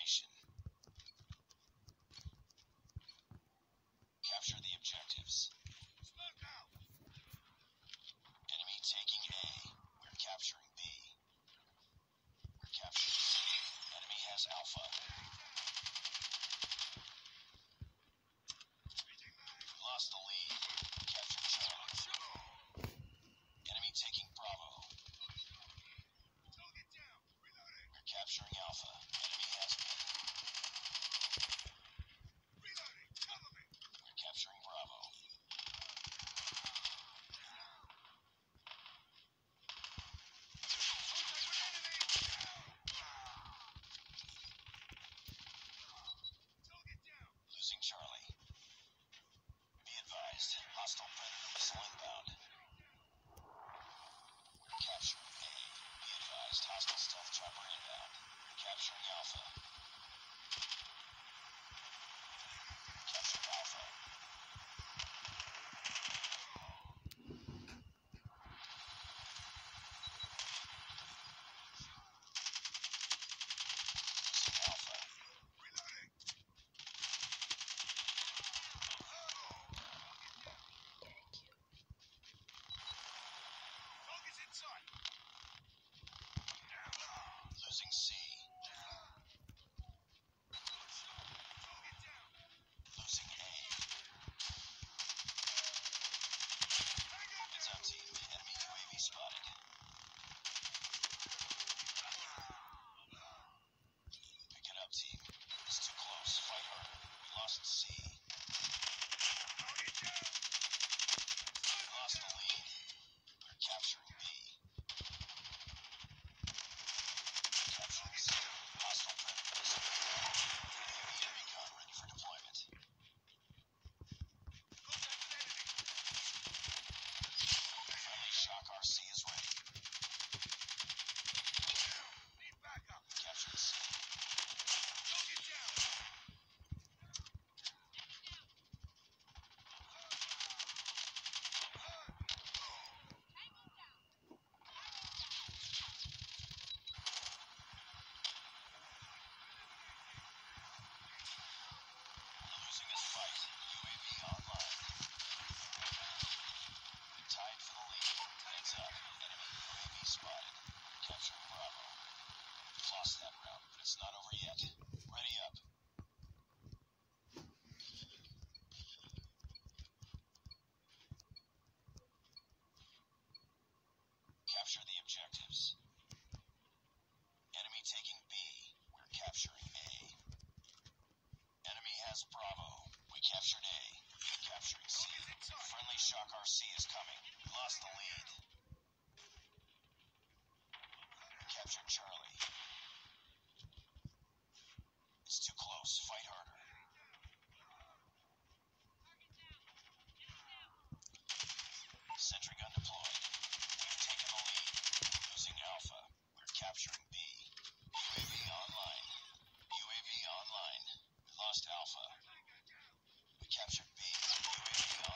information. seas with. Capture Charlie. It's too close. Fight harder. Sentry gun deployed. We've taken the lead. Losing Alpha. We're capturing B. UAV online. UAV online. We lost Alpha. We captured B. UAV online.